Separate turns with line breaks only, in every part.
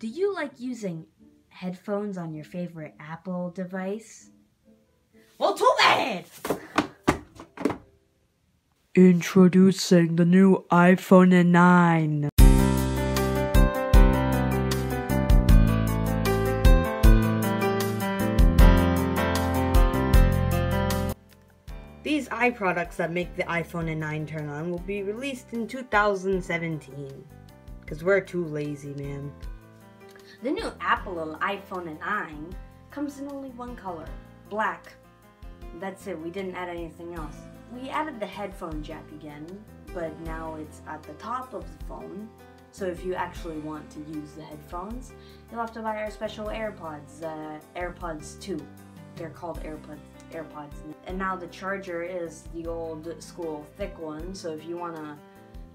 Do you like using headphones on your favorite Apple device? Well, too bad!
Introducing the new iPhone 9.
These eye products that make the iPhone 9 turn on will be released in 2017. Because we're too lazy, man. The new Apple iPhone 9 comes in only one color black. That's it, we didn't add anything else. We added the headphone jack again, but now it's at the top of the phone. So if you actually want to use the headphones, you'll have to buy our special AirPods, uh, AirPods 2. They're called AirPods. AirPods. And now the charger is the old school thick one. So if you want to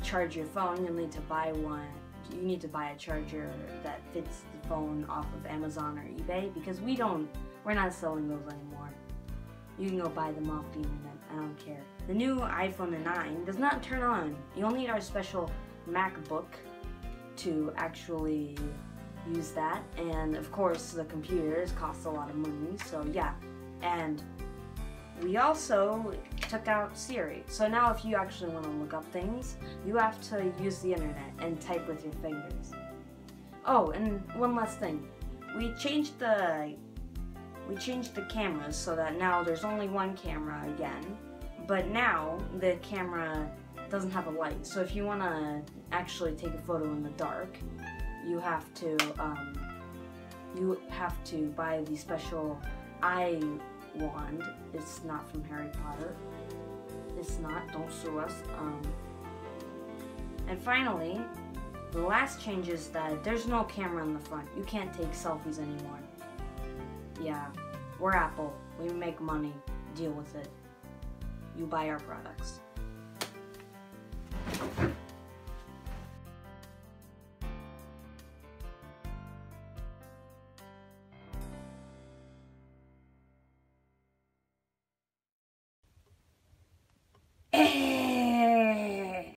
charge your phone, you'll need to buy one. You need to buy a charger that fits the phone off of Amazon or eBay because we don't. We're not selling those anymore. You can go buy them off the internet. I don't care. The new iPhone 9 does not turn on. You'll need our special MacBook to actually use that. And of course, the computers cost a lot of money. So yeah. And we also took out Siri. So now if you actually want to look up things, you have to use the internet and type with your fingers. Oh, and one last thing. We changed the we changed the cameras so that now there's only one camera again. But now the camera doesn't have a light. So if you want to actually take a photo in the dark, you have to um, you have to buy the special eye wand. It's not from Harry Potter. It's not. Don't sue us. Um, and finally, the last change is that there's no camera in the front. You can't take selfies anymore. Yeah, we're Apple. We make money. Deal with it. You buy our products.